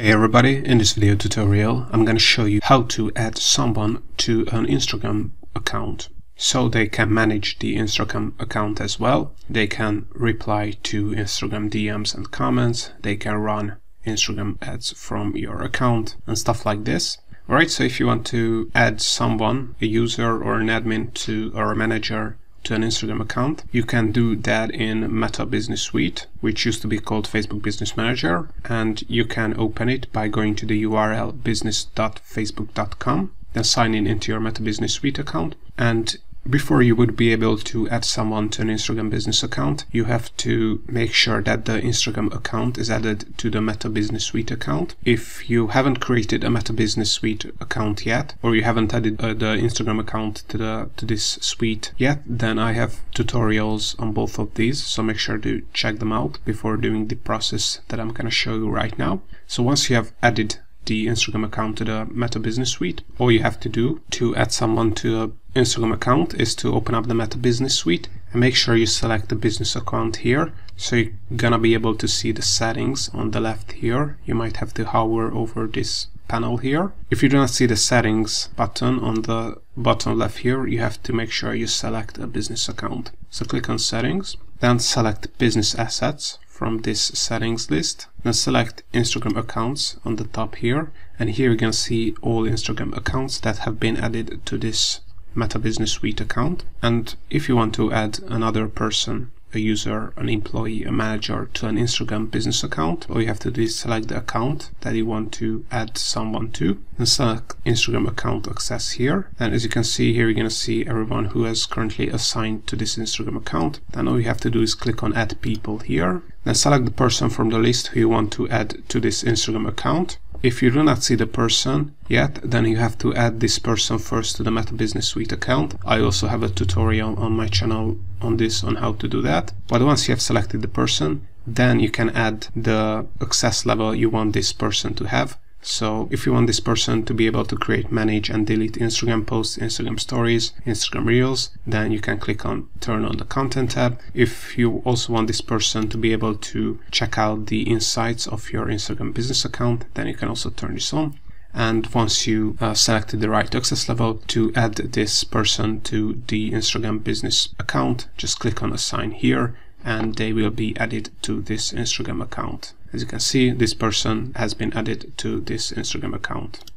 Hey everybody, in this video tutorial I'm to show you how to add someone to an Instagram account so they can manage the Instagram account as well. They can reply to Instagram DMs and comments, they can run Instagram ads from your account and stuff like this. Alright, so if you want to add someone, a user or an admin to or a manager to an Instagram account. You can do that in Meta Business Suite, which used to be called Facebook Business Manager, and you can open it by going to the URL business.facebook.com, then sign in into your Meta Business Suite account, and before you would be able to add someone to an Instagram business account, you have to make sure that the Instagram account is added to the Meta Business Suite account. If you haven't created a Meta Business Suite account yet, or you haven't added uh, the Instagram account to the to this suite yet, then I have tutorials on both of these, so make sure to check them out before doing the process that I'm going to show you right now. So once you have added the Instagram account to the Meta Business Suite. All you have to do to add someone to an Instagram account is to open up the Meta Business Suite and make sure you select the business account here. So you're gonna be able to see the settings on the left here. You might have to hover over this panel here. If you do not see the settings button on the bottom left here, you have to make sure you select a business account. So click on settings, then select business assets from this settings list. Now select Instagram accounts on the top here and here you can see all Instagram accounts that have been added to this Meta Business Suite account. And if you want to add another person a user, an employee, a manager to an Instagram business account. All you have to do is select the account that you want to add someone to and select Instagram account access here. And as you can see here, you're going to see everyone who has currently assigned to this Instagram account. Then all you have to do is click on add people here. Then select the person from the list who you want to add to this Instagram account. If you do not see the person yet, then you have to add this person first to the Meta Business Suite account. I also have a tutorial on my channel on this on how to do that. But once you have selected the person, then you can add the access level you want this person to have. So if you want this person to be able to create, manage and delete Instagram posts, Instagram stories, Instagram reels, then you can click on turn on the content tab. If you also want this person to be able to check out the insights of your Instagram business account, then you can also turn this on. And once you uh, selected the right access level to add this person to the Instagram business account, just click on assign here and they will be added to this Instagram account. As you can see, this person has been added to this Instagram account.